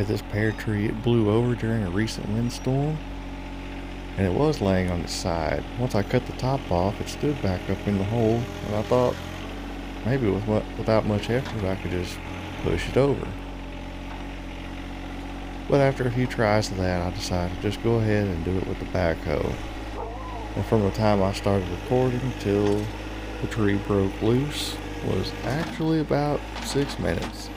at this pear tree. It blew over during a recent windstorm, and it was laying on its side. Once I cut the top off, it stood back up in the hole, and I thought maybe with what, without much effort I could just push it over. But after a few tries of that, I decided to just go ahead and do it with the backhoe. And from the time I started recording till the tree broke loose was actually about six minutes.